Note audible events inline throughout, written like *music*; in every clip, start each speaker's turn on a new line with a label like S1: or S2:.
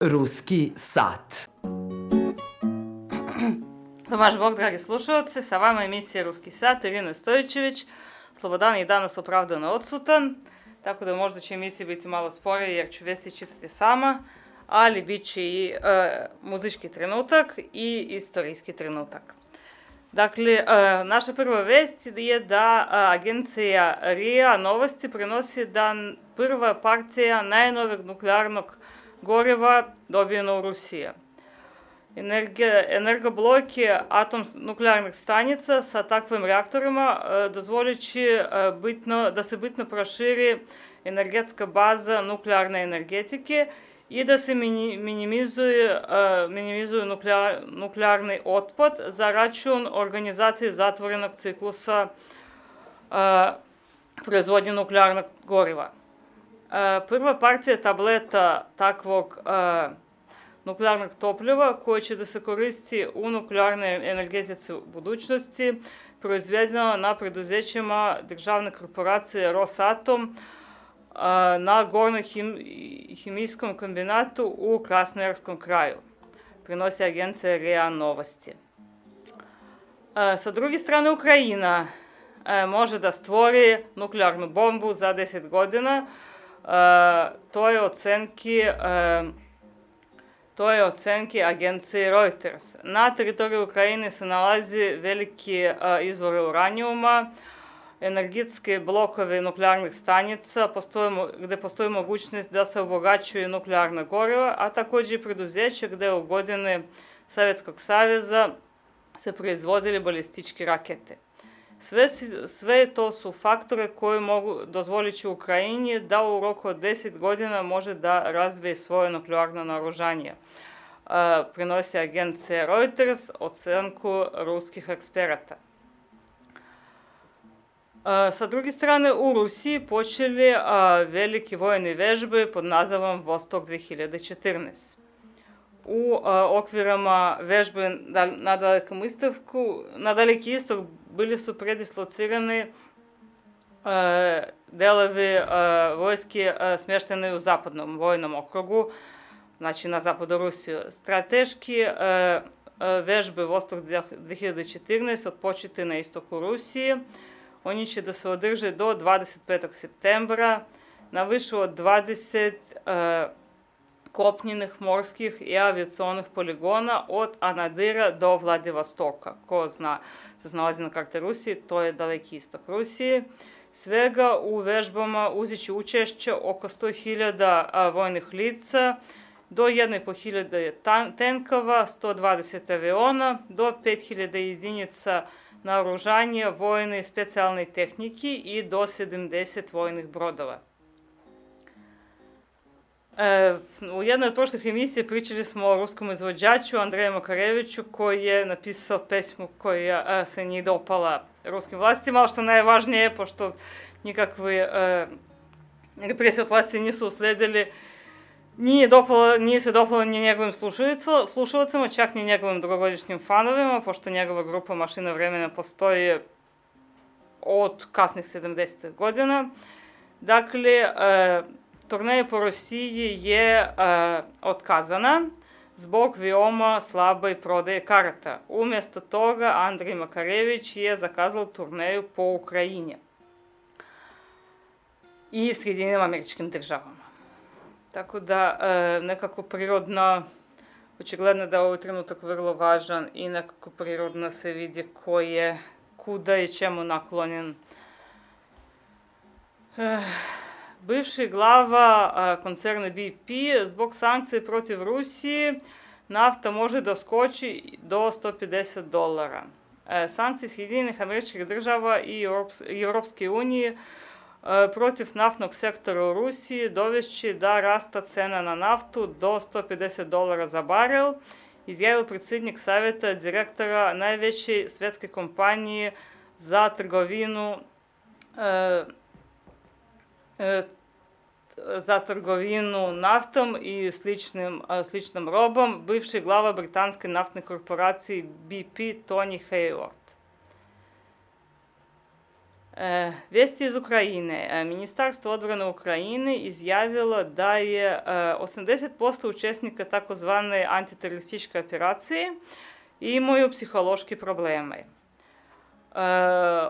S1: Ruski sat. *clears throat*
S2: Domaž Bog, dragi slušalci, sa vama emisija Ruski sat, Irina Stojićević. Slobodan je danas opravdano odsutan, tako da možda će emisija biti malo sporije jer ću vesti čitati sama, ali bit će i e, muzički trenutak i istorijski trenutak. Dakle, e, naša prva vest je da e, agencija RIA Novosti prenosi da prva partija najnoveg nuklearnog goriva dobijeno u Rusiji. Energe, energoblok je atom nuklearnih stanica sa takvim reaktorima e, dozvolići e, bitno, da se bitno proširi energetska baza nuklearne energetike i da se minimizuje, e, minimizuje nuklear, nuklearni otpad Prva partija tableta takvog nuklearnog topljiva koje će da se koristi u nuklearnoj energetici budućnosti, proizvedena na preduzećima državne korporacije Rosatom na gornoj him, himijskom kombinatu u Krasnojarskom kraju. Prinosi agencija REA Novosti. Sa druge strane, Ukrajina može da stvori nuklearnu bombu za 10 godina, to je ocenki to je ocenki agencije Reuters. Na teritoriji Ukrajine se nalazi veliki izvore uranijuma, energetske blokove nuklearnih stanica, postoje, gde postoji mogućnost da se obogaćuje nuklearna goriva, a takođe i preduzeće gde u godine Sovjetskog saveza se proizvodili balističke rakete. Sve, sve to su faktore koje mogu dozvoliti Ukrajini da u roku od 10 godina može da razvije svoje nuklearno naoružanje. Prinosi agencija Reuters ocenku ruskih eksperata. Sa druge strane, u Rusiji počeli velike vojne vežbe pod nazivom Vostok 2014 u okvirama vežbe na dalekom istavku, na daleki istok bili su predislocirani delovi vojske smještene u zapadnom vojnom okrugu, znači na zapadu Rusiju. Strateški vežbe Vostok 2014 odpočete na istoku Rusije. Oni će da se održe do 25. septembra na više od 20 kopnjenih, morskih i aviacionih poligona od Anadira do Vladivostoka. Ko zna, se znalazi na karte Rusije, to je daleki istok Rusije. Svega u vežbama uzići učešće oko 100.000 vojnih lica, do 1.500 tenkova, 120 aviona, do 5.000 jedinica naoružanja, vojne i specijalne tehnike i do 70 vojnih brodova. E, u jednoj od prošlih emisija pričali smo o ruskom izvođaču Andreju Makareviću koji je napisao pesmu koja se nije dopala ruskim vlastima, ali što najvažnije pošto nikakve e, represije od vlasti nisu usledili, nije, dopala, nije se dopala ni njegovim slušalcima, čak ni njegovim drugogodišnjim fanovima, pošto njegova grupa Mašina vremena postoji od kasnih 70. godina. Dakle, e, turneja po Rusiji je uh, otkazana zbog veoma slabe prodaje karata. Umjesto toga Andrej Makarević je zakazao turneju po Ukrajini i Sredinim američkim državama. Tako da e, nekako prirodno, očigledno da je ovaj trenutak vrlo važan i nekako prirodno se vidi ko je, kuda i čemu naklonjen. E, bivši glava koncerna BP zbog sankcije protiv Rusije nafta može da skoči do 150 dolara. E, sankcije Sjedinjenih američkih država i Europske unije protiv naftnog sektora u Rusiji dovešće da rasta cena na naftu do 150 dolara za barel, izjavio predsjednik savjeta direktora najveće svetske kompanije za trgovinu e, e, za trgovinu naftom i sličnim, sličnom robom, bivši glava britanske naftne korporacije BP Tony Hayward. E, vesti iz Ukrajine. E, Ministarstvo odbrane Ukrajine izjavilo da je e, 80% učesnika takozvane antiterorističke operacije imaju psihološke probleme. E,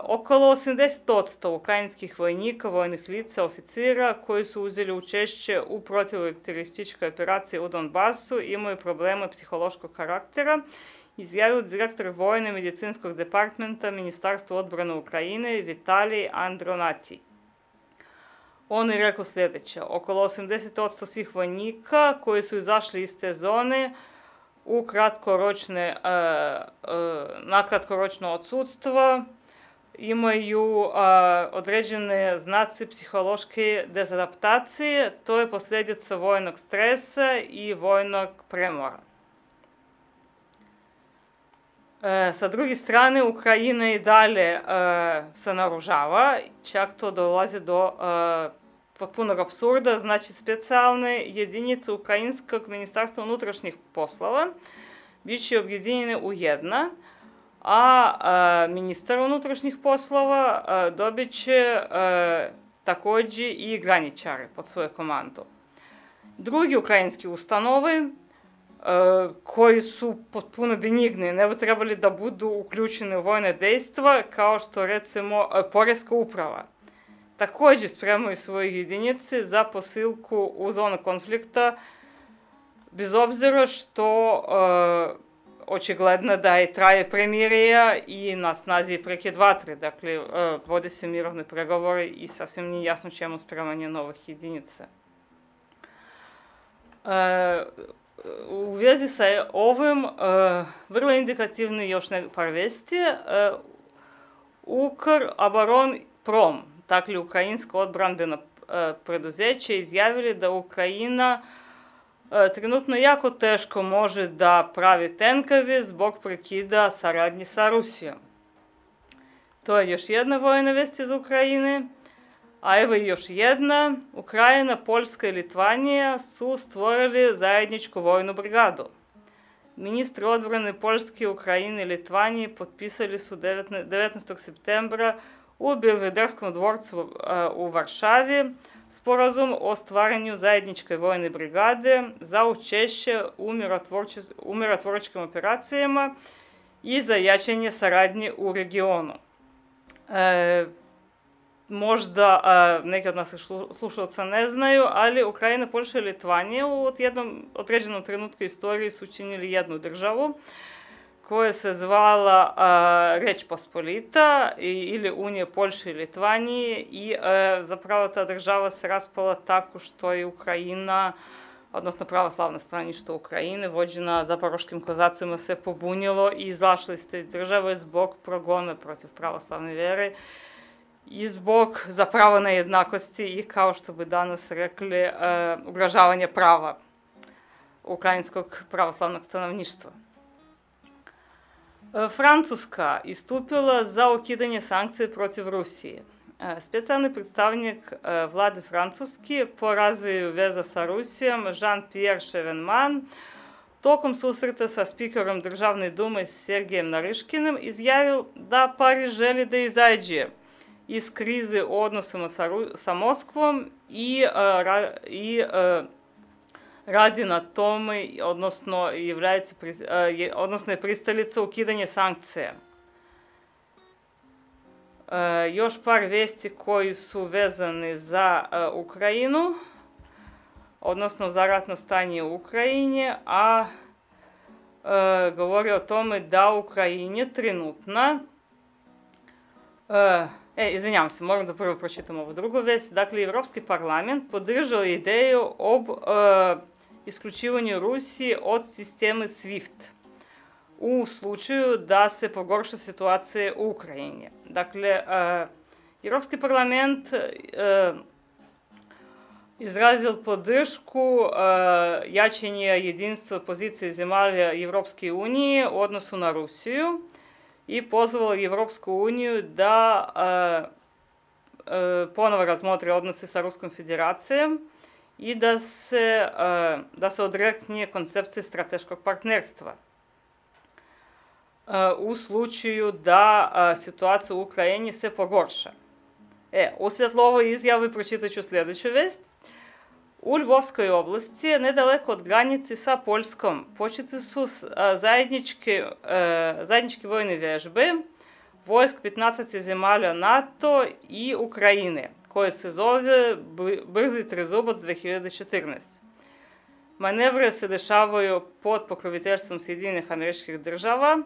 S2: okolo 80% ukrajinskih vojnika, vojnih lica, oficira koji su uzeli učešće u protivterorističkoj operaciji u Donbasu imaju probleme psihološkog karaktera izjavio direktor Vojne medicinskog departmenta Ministarstva odbrane Ukrajine Vitalij Andronati. On je rekao sljedeće, okolo 80% svih vojnika koji su izašli iz te zone u kratkoročne, uh, uh, na kratkoročno odsudstvo imaju uh, određene znaci psihološke dezadaptacije, to je posljedica vojnog stresa i vojnog premora. E, sa druge strane, Ukrajina i dalje e, se naružava, čak to dolazi do e, potpunog absurda, znači specijalne jedinice Ukrajinskog ministarstva unutrašnjih poslova bit će objedinjene u jedna, a, a ministar unutrašnjih poslova a, dobit će a, takođe i graničare pod svoju komandu. Drugi ukrajinski ustanove koji su potpuno benigni, ne bi trebali da budu uključeni u vojne dejstva, kao što recimo Poreska uprava. Takođe spremaju svoje jedinice za posilku u zonu konflikta, bez obzira što uh, očigledno da je traje premirija i na snazi je prekid vatre, dakle, uh, vode se mirovne pregovore i sasvim nije jasno čemu spremanje novih jedinica. Uh, u vezi sa ovim uh, vrlo indikativni još ne par vesti. Uh, Ukr Abaron Prom, dakle ukrajinsko odbrambeno uh, preduzeće, izjavili da Ukrajina uh, trenutno jako teško može da pravi tenkovi zbog prekida saradnje sa Rusijom. To je još jedna vojna vest iz Ukrajine. A evo još jedna. Ukrajina, Poljska i Litvanija su stvorili zajedničku vojnu brigadu. Ministri odbrane Poljske, Ukrajine i Litvanije potpisali su 19. septembra E, Ukrajina, Poljša i Litvanija u jednom određenom trenutku istoriji su učinili jednu državu koja se zvala a, Reč Pospolita i, ili Unija Poljše i Litvanije i a, zapravo ta država se raspala tako što je Ukrajina odnosno pravoslavna straništa Ukrajine, vođena zaporoškim kozacima, se pobunilo i izašli iz te države zbog progona protiv pravoslavne vere i zbog zapravo nejednakosti i kao što bi danas rekli uh, ugrožavanja prava ukrajinskog pravoslavnog stanovništva. Uh, Francuska istupila za ukidanje sankcije protiv Rusije. Uh, specijalni predstavnik vlade Francuski po razvoju veza sa Rusijom Jean-Pierre Chevenman tokom susreta sa spikerom Državne dume Sergejem Nariškinim izjavil da Pariz želi da izađe iz krize u odnosima sa, sa Moskvom i, i radi na tome, odnosno, является, je, odnosno je pristalica ukidanje sankcija. E, još par vesti koji su vezani za e, Ukrajinu, odnosno za ratno stanje u Ukrajini, a e, govori o tome da u Ukrajini trenutno e, E, izvinjavam se, moram da prvo pročitam ovu drugu vest. Dakle, Evropski parlament podržao ideju o e, isključivanju Rusije od sistema SWIFT u slučaju da se pogorša situacija u Ukrajini. Dakle, e, Evropski parlament e, izrazil podršku e, jačanja jedinstva pozicije zemalja Evropske unije u odnosu na Rusiju, i pozvala Evropsku uniju da ponovo razmotri odnose sa Ruskom federacijom i da se, a, da se odrekne koncepcije strateškog partnerstva. u slučaju da situacija u Ukrajini se pogorša. E, u svjetlo ovoj izjavi pročitat ću sljedeću vest. U Lvovskoj oblasti, nedaleko od granice sa Poljskom, početi su zajedničke, zajedničke vojne vežbe vojsk 15 zemalja NATO i Ukrajine, koje se zove Brzi trezubac 2014. Manevre se dešavaju pod pokroviteljstvom Sjedinjenih američkih država,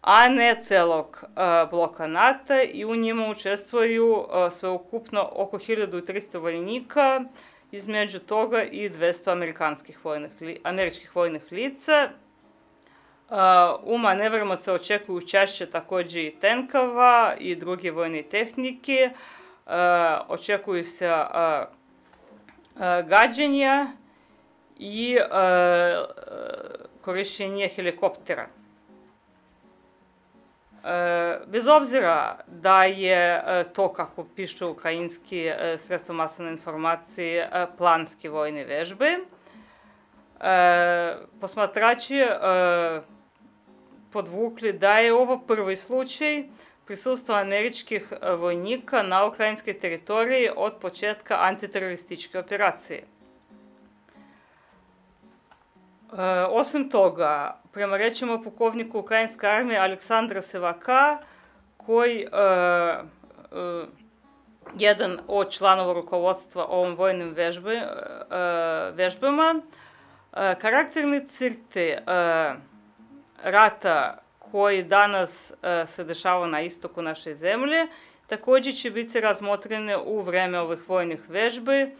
S2: a ne celog bloka NATO i u njima učestvuju sveukupno oko 1300 vojnika, između toga i 200 amerikanskih vojnih, američkih vojnih lica. U manevrima se očekuju češće takođe i tenkava i druge vojne tehnike. Očekuju kako piše ukrajinski sredstvo masne informacije, planski vojne vežbe, posmatrači podvukli da je ovo prvi slučaj početka antiterorističke operacije. Osim toga, prema rečima pukovniku Ukrajinske armije Aleksandra Sevaka, koji uh, uh, jedan od članova rukovodstva ovom vojnim vežbe, uh, vežbama, karakterne crte rata koji danas se dešava na istoku naše zemlje, takođe će biti razmotrene u vreme ovih vojnih vežbi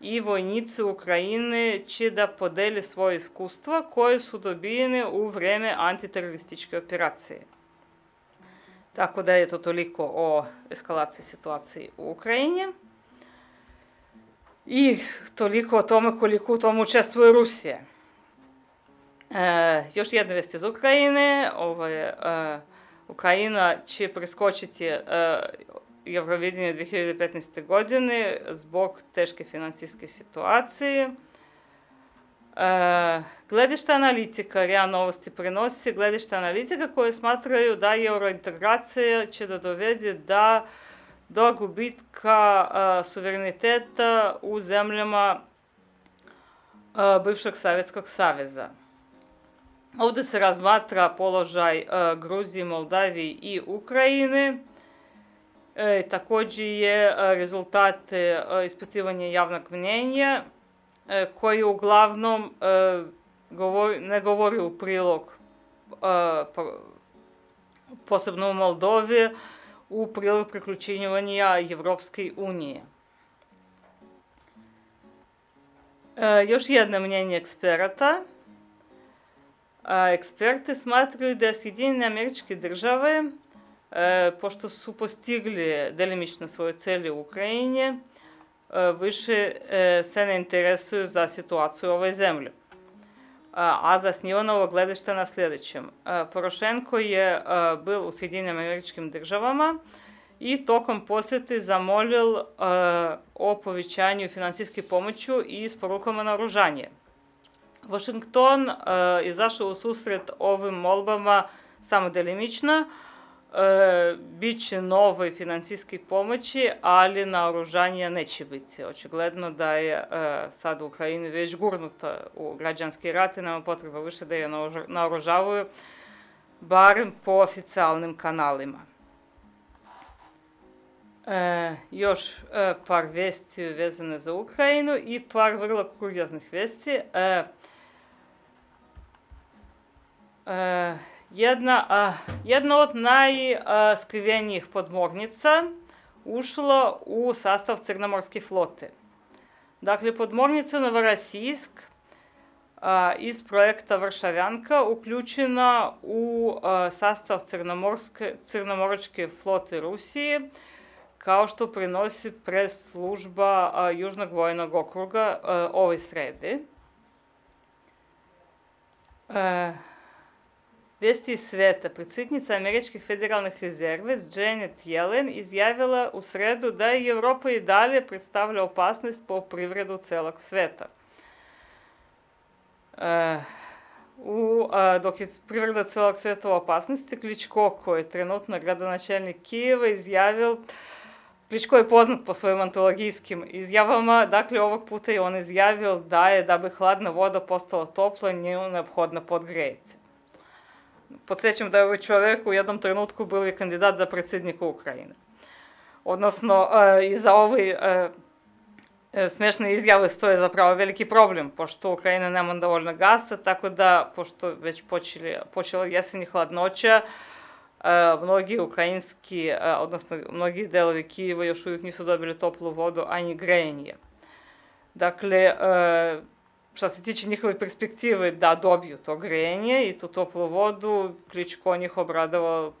S2: i vojnici Ukrajine će da podeli svoje iskustva koje su dobijene u vreme antiterorističke operacije. Tako da je to toliko o eskalaciji situacije u Ukrajini. I toliko o tome koliko u tomu učestvuje Rusija. E, još jedna vest iz Ukrajine. Ovo je, e, Ukrajina će preskočiti e, Евровидение 2015. godine zbog teške finansijske situacije. E, gledišta analitika, RIA Novosti prenosi gledišta analitika koje smatraju da eurointegracija će da dovede da do gubitka a, suvereniteta u zemljama a, bivšeg Savjetskog saveza. Ovde se razmatra položaj a, Gruzije, Moldavije i Ukrajine, E, takođe je e, ispitivanja javnog mnjenja e, koji uglavnom e, govori, ne govori u prilog e, posebno u Moldovi u prilog priključivanja Evropske unije. E, još jedno mnjenje eksperata. Eksperti smatraju da Sjedinjene američke države E, pošto su postigli delimično svoje celi u Ukrajini, e, više e, se ne interesuju za situaciju u ovoj. A zasnivano ovo gledište na sljedećem. Porošenko je bil u Sjedinim američkim državama i tokom posjeti zamolil o povećanju finansijske pomoći i isporukama naoružanje. Washington je zašao u susret ovim molbama samo delimično, e, bit će novoj financijski pomoći, ali naoružanja neće biti. Očigledno da je e, sad u Ukrajini već gurnuta u građanski rat i nema potreba više da je naoružavaju, barem po oficijalnim kanalima. E, još e, par vesti vezane za Ukrajinu i par vrlo kurioznih vesti. E, jedna, jedna od najskrivenijih podmornica ušla u sastav Crnomorske flote. Dakle, podmornica Novorosijsk a, iz projekta Vršavjanka uključena u sastav Crnomorske, Crnomoračke flote Rusije, kao što prenosi pres služba Južnog vojnog okruga ove srede. A, Vesti iz sveta, predsjednica američkih federalnih rezerve Janet Yellen izjavila u sredu da i Evropa i dalje predstavlja opasnost po privredu celog sveta. E, u, dok je privreda celog sveta u opasnosti, Kličko, koji je trenutno gradonačelnik Kijeva, izjavil Kličko je poznat po svojim antologijskim izjavama, dakle ovog puta je on izjavio da je da bi hladna voda postala topla, nju neophodno podgrejeti. Podsjećam da je ovaj čovek u jednom trenutku bili kandidat za predsednika Ukrajine. Odnosno, e, i za ovaj e, e, smešne izjave stoje zapravo veliki problem, pošto Ukrajina nema dovoljno gasa, tako da, pošto već počeli, počela jesenji hladnoća, mnogi ukrajinski, odnosno mnogi delovi Kijeva još uvijek nisu dobili toplu vodu, ani grejanje. Dakle, što se tiče njihove perspektive da dobiju to grejanje i tu toplu vodu, Kličko njih obradao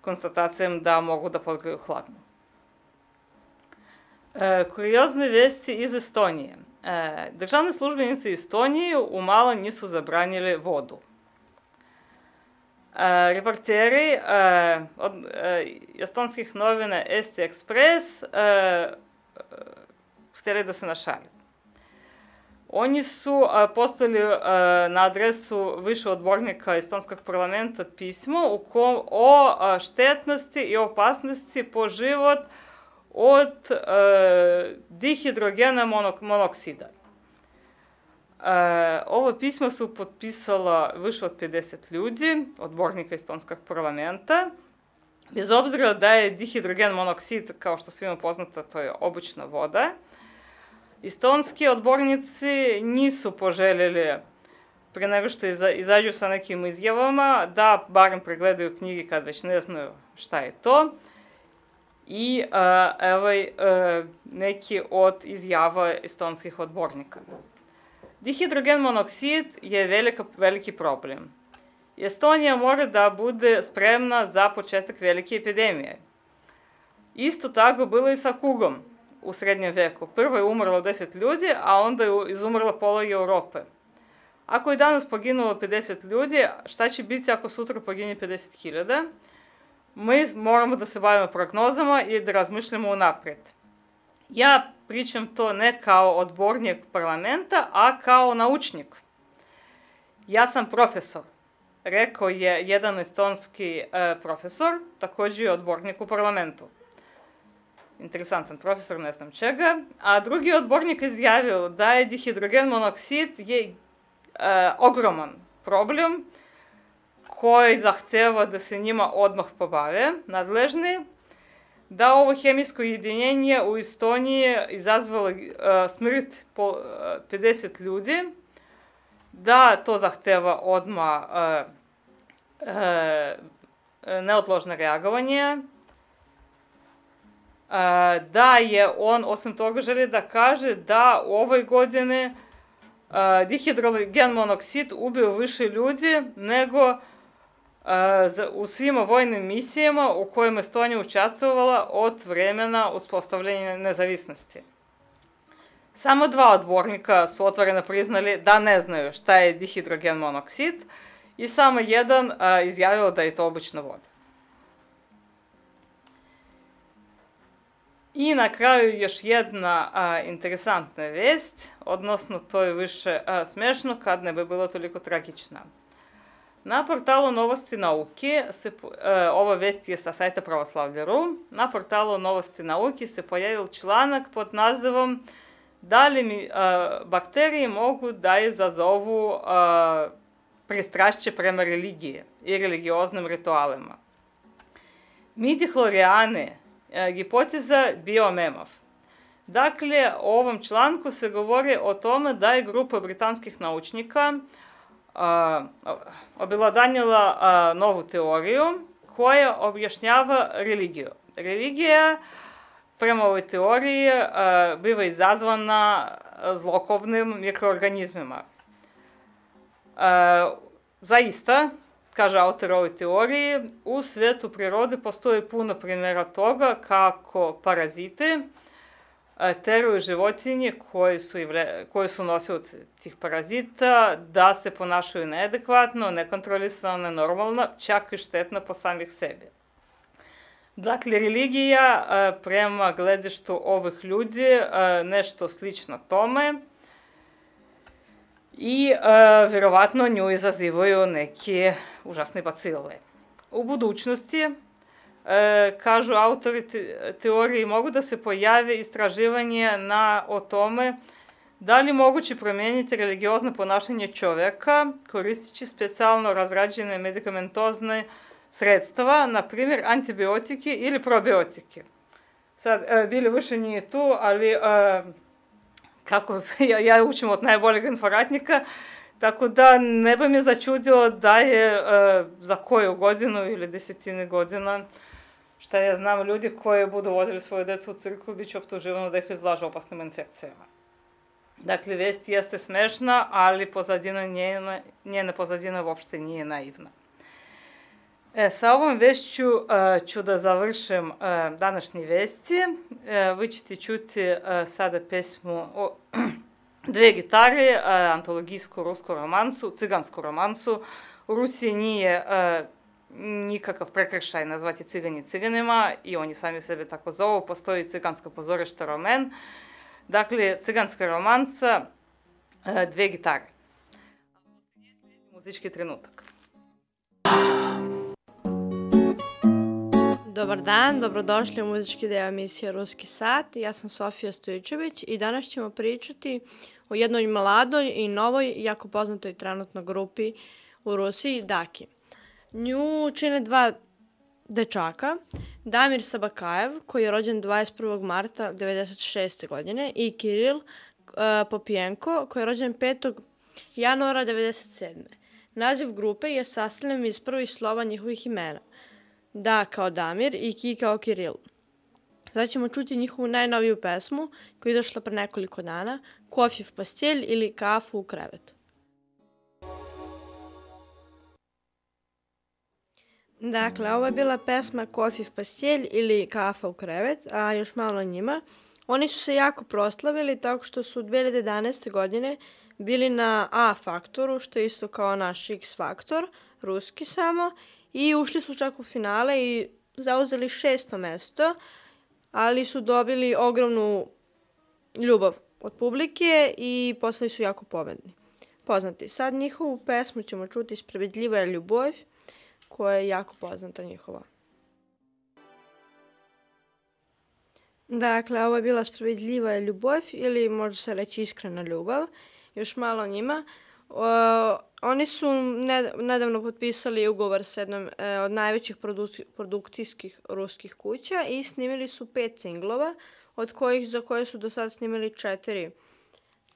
S2: konstatacijom da mogu da podgreju hladno. E, kuriozne vesti iz Estonije. E, državne službenice Estonije umalo nisu zabranili vodu. E, reporteri e, od e, estonskih novina Esti Express e, e, htjeli da se našali. Oni su a, poslali a, na adresu više odbornika Estonskog parlamenta pismo u kom, o a, štetnosti i opasnosti po život od a, dihidrogena monok, monoksida. E, ovo pismo su potpisala više od 50 ljudi, odbornika Estonskog parlamenta, bez obzira da je dihidrogen monoksid, kao što svima poznata, to je obična voda, Estonski odbornici nisu poželjeli pre nego što iza, izađu sa nekim izjavama, da barem pregledaju knjigi kad već ne znaju šta je to. I uh, ovaj, uh, neki od izjava estonskih odbornika. Dihidrogen monoksid je velika, veliki problem. Estonija mora da bude spremna za početak velike epidemije. Isto tako bilo i sa kugom u srednjem veku. Prvo je umrlo 10 ljudi, a onda je izumrla pola Europe. Ako je danas poginulo 50 ljudi, šta će biti ako sutra pogine 50.000? Mi moramo da se bavimo prognozama i da razmišljamo unapred. Ja pričam to ne kao odbornik parlamenta, a kao naučnik. Ja sam profesor. Rekao je jedan estonski e, profesor, takođe je odbornik u parlamentu interesantan profesor, ne znam čega, a drugi odbornik izjavio da je dihidrogen monoksid je e, ogroman problem koji zahteva da se njima odmah pobave nadležni, da ovo hemijsko jedinjenje u Estoniji izazvalo e, smrt po e, 50 ljudi, da to zahteva odmah e, e, neodložno reagovanje, da je on, osim toga, želi da kaže da u ovoj godine dihidrogen monoksid ubio više ljudi nego u svima vojnim misijama u kojima Estonija učestvovala od vremena uspostavljanja nezavisnosti. Samo dva odbornika su otvoreno priznali da ne znaju šta je dihidrogen monoksid i samo jedan izjavio da je to obična voda. I na kraju još jedna a, interesantna vest, odnosno to je više a, smešno kad ne bi bilo toliko tragična. Na portalu Novosti nauke, se, a, ova vest je sa sajta Pravoslavlja.ru, na portalu Novosti nauke se pojavil članak pod nazivom da li mi a, bakterije mogu da izazovu a, prestrašće prema religije i religioznim ritualima. Midihlorijane, E, hipoteza biomemov. Dakle, u ovom članku se govori o tome da je grupa britanskih naučnika a, obiladanjila a, novu teoriju koja objašnjava religiju. Religija, prema ovoj teoriji, a, biva izazvana zlokobnim mikroorganizmima. Zaista, kaže autor ovoj teoriji, u svetu prirode postoji puno primjera toga kako parazite e, teruju životinje koje su, koje su nosioci tih parazita da se ponašaju neadekvatno, nekontrolisano, nenormalno, čak i štetno po samih sebi. Dakle, religija e, prema gledištu ovih ljudi e, nešto slično tome, i verovatno nju izazivaju neke užasne bacile. U budućnosti e, kažu autori te, teorije, mogu da se pojave istraživanje na, o tome da li moguće promeniti religiozno ponašanje čoveka koristeći specijalno razrađene medikamentozne sredstva, na primjer antibiotike ili probiotike. Sad, e, Bili više nije tu, ali e, kako *laughs* ja, ja učim od najboljeg informatnika, tako da ne bi me začudio da je e, za koju godinu ili desetine godina šta ja znam, ljudi koji budu vodili svoje decu u crkvu bit će optuživano da ih izlažu opasnim infekcijama. Dakle, vest jeste smešna, ali pozadina njena, njena pozadina uopšte nije naivna. E, sa ovom vešću uh, ću da završim uh, današnje vesti. Uh, vi ćete čuti uh, sada pesmu o dve gitare, uh, antologijsku rusku romansu, cigansku romansu. U Rusiji nije uh, nikakav prekršaj nazvati cigani ciganima i oni sami sebe tako zovu. Postoji cigansko pozorište Romen. Dakle, ciganska romansa, uh, dve gitare. Muzički trenutak.
S3: Dobar dan, dobrodošli u muzički deo emisije Ruski sat. Ja sam Sofija Stojičević i danas ćemo pričati o jednoj mladoj i novoj, jako poznatoj trenutno grupi u Rusiji, Daki. Nju čine dva dečaka, Damir Sabakajev, koji je rođen 21. marta 1996. godine, i Kiril uh, Popijenko, koji je rođen 5. januara 1997. Naziv grupe je sastavljen iz prvih slova njihovih imena – Da kao Damir i Ki kao Kiril. Sada ćemo čuti njihovu najnoviju pesmu koja je izašla pre nekoliko dana, Kofjev pastelj ili Kafu u krevetu. Dakle, ovo je bila pesma Kofjev pastelj ili Kafa u krevet, a još malo njima. Oni su se jako proslavili tako što su 2011. godine bili na A faktoru, što je isto kao naš X faktor, ruski samo, i ušli su čak u finale i zauzeli šesto mesto, ali su dobili ogromnu ljubav od publike i postali su jako pobedni. Poznati. Sad njihovu pesmu ćemo čuti Spravedljiva je ljubav, koja je jako poznata njihova. Dakle, ovo je bila Spravedljiva je ljubav ili može se reći iskrena ljubav. Još malo o njima. Uh, oni su nedavno potpisali ugovor sa jednom e, od najvećih produk produkcijskih ruskih kuća i snimili su pet singlova, od kojih za koje su do sada snimili četiri,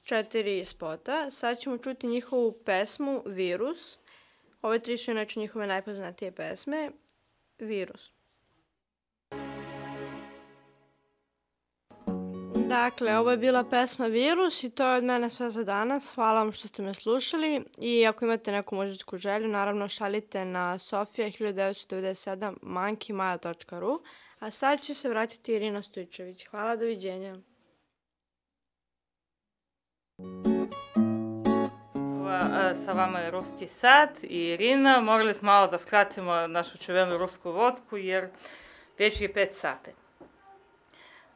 S3: četiri spota. Sad ćemo čuti njihovu pesmu Virus. Ove tri su inače njihove najpoznatije pesme. Virus. Dakle, ovo je bila pesma Virus i to je od mene sve za danas. Hvala vam što ste me slušali i ako imate neku muzičku želju, naravno šaljite na sofija1997 monkeymail.ru A sad će se vratiti Irina Stojčević. Hvala, doviđenja.
S2: Sa vama je Ruski sat i Irina. Morali smo malo da skratimo našu čuvenu rusku vodku jer već je 5 sati.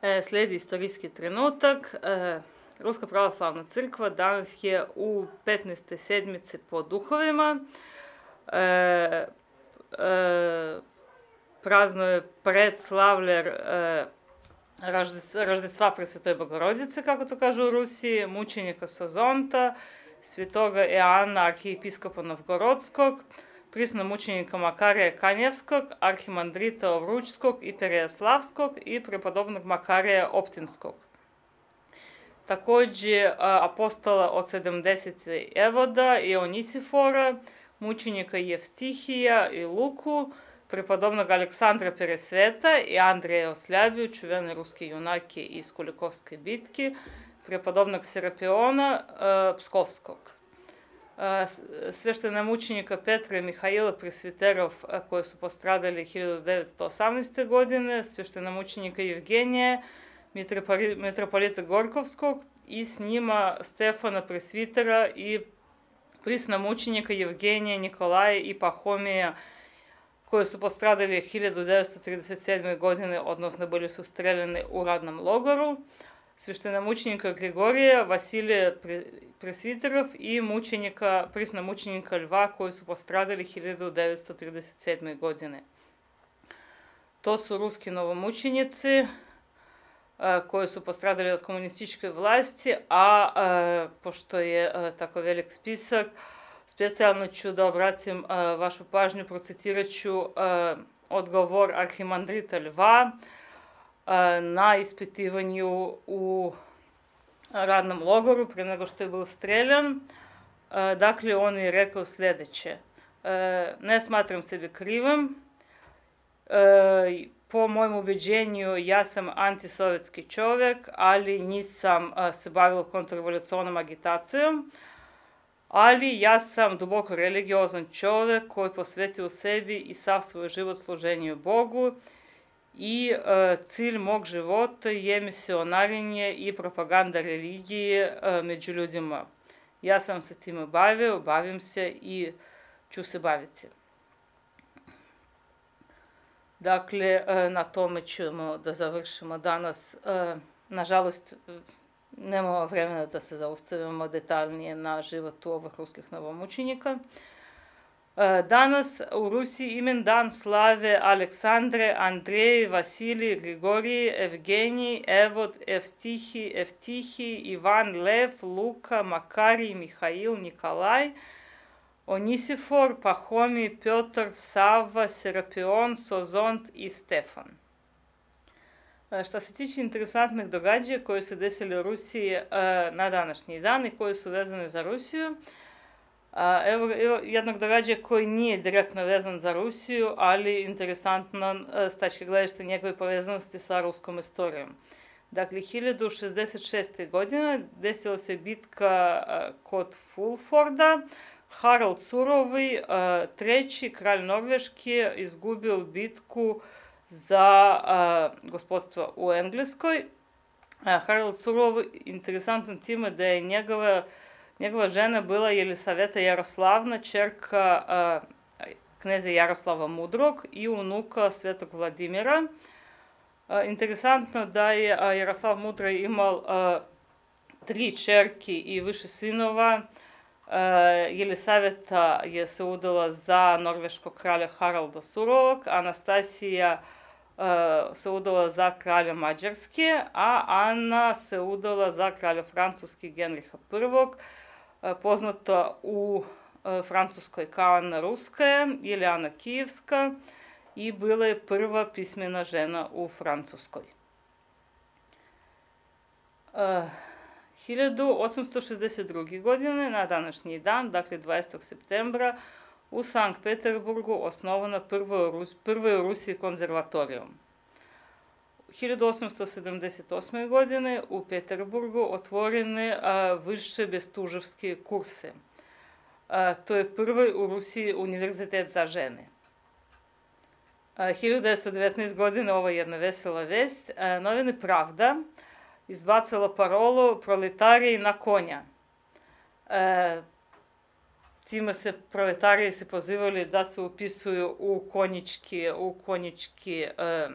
S2: E, sledi istorijski trenutak. E, Ruska pravoslavna crkva danas je u 15. sedmice po duhovima. E, e, praznuje predslavljer e, Raždecva Presvetoj Bogorodice, kako to kažu u Rusiji, mučenjaka Sozonta, svetoga Eana, arhijepiskopa Novgorodskog, присномученика Макария Каневскog, архимандрита Вручскog и Переяславскog и преподобных Макария Оптинскog. Також апостола от 70 Евода, Іонісіфора, мученика Євстихія і Луку, преподобного Александра Пересвета и Андрея Ослябию, чувенный русский юнаки из Куликовской битки, преподобных Серапиона э, Псковского. Sveštena mučenika Petra i Mihajla Presviterov koji su postradali 1918. godine, sveštena mučenika Evgenija, mitropolita Gorkovskog i s njima Stefana Presvitera i prisna mučenika Evgenija, Nikolaja i Pahomija koji su postradali 1937. godine, odnosno bili su streljani u radnom logoru священномученика Григория, Василия Пресвитеров и мученика, присномученика Льва, koji su postradali 1937. godine. To su ruski novomučenici koji su postradali od komunističke vlasti, a pošto je tako velik spisak, specijalno ću da obratim vašu pažnju, procitirat ću odgovor Arhimandrita Lva na ispitivanju u radnom logoru pre nego što je byl streljan. Dakle, on je rekao sledeće. Ne smatram sebe krivim. Po mojem ubeđenju ja sam antisovjetski čovjek, ali nisam se bavila kontrrevolucionom agitacijom. Ali ja sam duboko religiozan čovjek koji posvetio sebi i sav svoj život služenju Bogu i e, cilj mog života je misionarenje i propaganda religije e, među ljudima. Ja sam se time bavio, bavim se i ću se baviti. Dakle, e, na tome ćemo da završimo danas. E, nažalost, nemamo vremena da se zaustavimo detaljnije na životu ovih ruskih novomučenika. E, danas u Rusiji imen dan slave Aleksandre, Andrej, Vasilij, Grigorij, Evgenij, Evod, Evstihi, Evtihi, Ivan, Lev, Luka, Makarij, Mihail, Nikolaj, Onisifor, Pahomi, Piotr, Sava, Serapion, Sozont i Stefan. Šta se tiče interesantnih događaja koje su desili u Rusiji na današnji dan i koji su vezane za Rusiju, evo, evo jednog događaja koji nije direktno vezan za Rusiju, ali interesantno s tačke gledišta njegove povezanosti sa ruskom istorijom. Dakle, 1066. godine desila se bitka kod Fulforda, Harald Surovi, treći kralj Norveški, izgubio bitku za gospodstvo u Engleskoj. Harald Surov interesantan time da je njegova, njegova žena bila Jelisaveta Jaroslavna, čerka kneza Jaroslava Mudrog i unuka svetog Vladimira. Interesantno da je Jaroslav Mudrog imao tri čerki i više sinova, Jelisaveta je se udala za norveškog kralja Haralda Surovog, Anastasija se udala za kralja Mađarske, a Ana se udala za kralja Francuski Genriha I, poznata u Francuskoj kao Ana Ruskaja ili Ana Kijevska i bila je prva pismena žena u Francuskoj. Uh, 1862. godine, na današnji dan, dakle 20. septembra, u Sankt Peterburgu osnovana prvo, prvo je u Rusiji konzervatorijum. 1878. godine u Peterburgu otvorene a, više bestuževske kurse. A, to je prvi u Rusiji univerzitet za žene. A, 1919. godine, ovo je jedna vesela vest, a, novine Pravda izbacila parolu proletariji na konja. Time se proletariji se pozivali da se upisuju u konjički, u konjički e,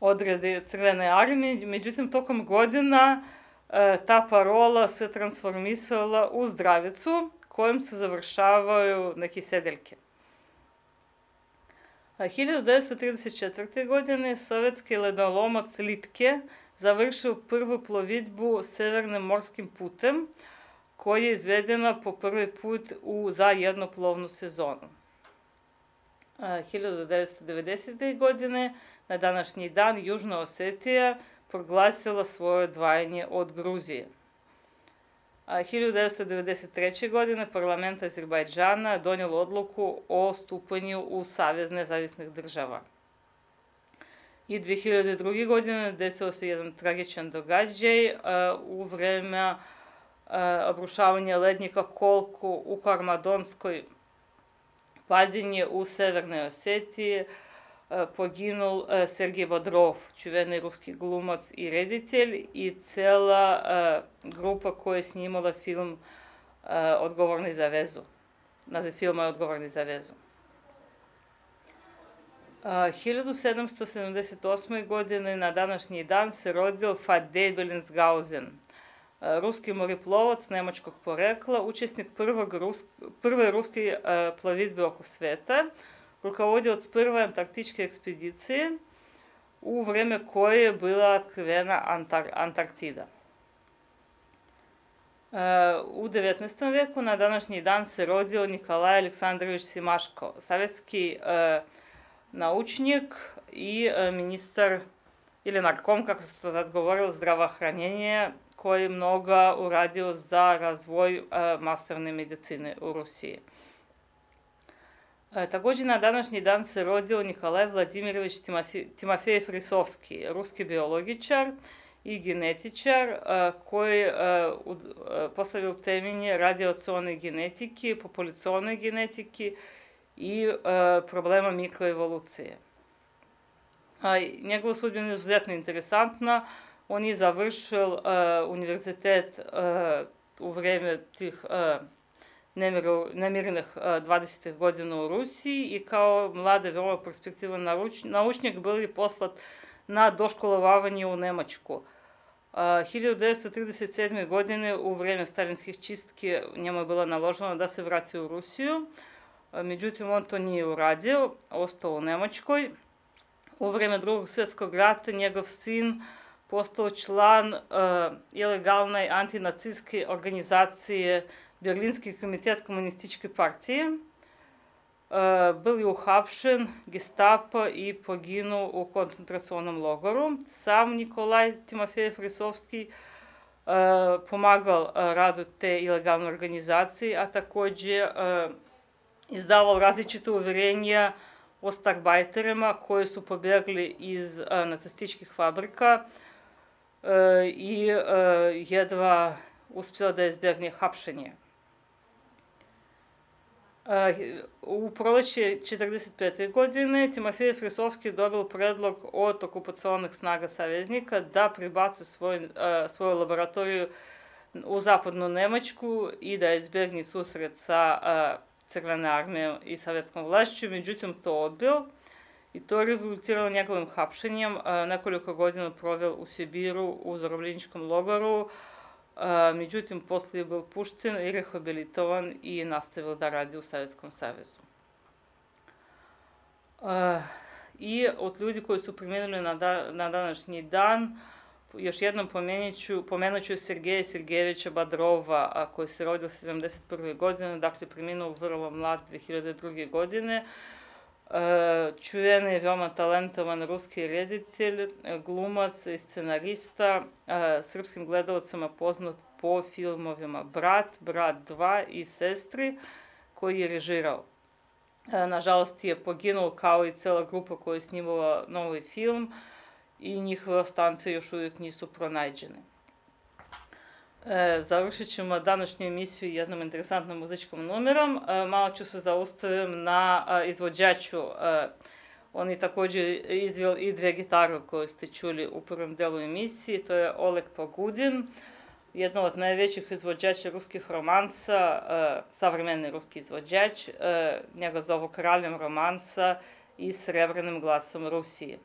S2: odrede Crvene armije. Međutim, tokom godina e, ta parola se transformisala u zdravicu kojom se završavaju neke sedeljke. 1934. godine sovjetski ledolomac Litke završio prvu plovidbu Severnim morskim putem, koja je izvedena po prvi put u, za jednoplovnu sezonu. 1990. godine, na današnji dan, Južna Osetija proglasila svoje odvajanje od Gruzije. A 1993. godine parlament Azerbajdžana donijel odluku o stupanju u Savez nezavisnih država. I 2002. godine desio se jedan tragičan događaj u vreme obrušavanja lednika Kolku u Karmadonskoj padinje u Severnoj Osetiji. Uh, poginul uh, Sergej Bodrov, čuveni ruski glumac i reditelj i cela uh, grupa koja je snimala film Odgovorni za vezu. Naziv filma je Odgovorni za vezu. 1778. godine na današnji dan se rodio Fade Belinsgausen, nemačkog porekla, učesnik prvog rus, prve ruske plovidbe oko sveta, rukovodilac prve antarktičke ekspedicije u vreme koje je bila otkrivena Antar Antarktida. U 19. veku na današnji dan se rodio Nikolaj Aleksandrović Simaško, savjetski naučnik i ministar ili narkom, kako se to tad govorilo, zdravahranjenje, koji je mnoga uradio za razvoj masovne medicine u Rusiji. Takođe na današnji dan se rodio Nikolaj Vladimirović Timofejev Risovski, ruski biologičar i genetičar koji postavio temelje radiacione genetike, populacione genetike i problema mikroevolucije. Njegova sudbina je izuzetno interesantna. On je završil univerzitet u vreme tih nemirnih 20. godina u Rusiji i kao mlade, veoma perspektivan naučnik bili poslat na doškolovavanje u Nemačku. 1937. godine u vreme stalinskih čistke njemu je bilo naloženo da se vrati u Rusiju, međutim on to nije uradio, ostao u Nemačkoj. U vreme drugog svjetskog rata njegov sin postao član uh, ilegalne antinacijske organizacije Berlinski komitet komunističke partije. Uh, byl je uhapšen gestapo i poginuo u koncentracionom logoru. Sam Nikolaj Timofejev Risovski uh, pomagal uh, radu te ilegalne a takođe uh, izdavao različite uverenja o starbajterima koji su pobegli iz uh, nacističkih fabrika uh, i uh, jedva uspio da izbjegne hapšenje. U proleće 45. godine Timofej Frisovski dobil predlog od okupacionih snaga saveznika da prebace svoj, svoju laboratoriju u zapadnu Nemačku i da izbjegne susret sa Crvene armije i savjetskom vlašću, međutim to odbil i to je rezultiralo njegovim hapšenjem. Nekoliko godina proveo u Sibiru u zarobljeničkom logoru, međutim, posle je bio pušten i rehabilitovan i nastavio da radi u Sovjetskom savezu. I od ljudi koji su primenili na, da, na današnji dan, još jednom pomenuću, pomenuću Sergeja Sergejevića Badrova, a koji se rodio 71. godine, dakle preminuo vrlo mlad 2002. godine, čuveni, veoma talentovan ruski reditelj, glumac i scenarista, srpskim gledalcima poznat po filmovima Brat, Brat 2 i Sestri, koji je režirao. Nažalost je poginuo kao i cela grupa koja je snimala novi film i njihove ostance još uvijek nisu pronađene. E, završit ćemo današnju emisiju jednom interesantnom muzičkom numerom. E, malo ću se zaustavim na e, izvođaču. E, on je takođe izveo i dve gitare koje ste čuli u prvom delu emisije. To je Oleg Pogudin, jedan od najvećih izvođača ruskih romansa, e, savremeni ruski izvođač. E, njega zovu kraljem romansa i srebrnim glasom Rusije.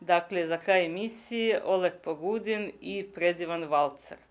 S2: Dakle, za kraj emisije Oleg Pogudin i predivan Valcer.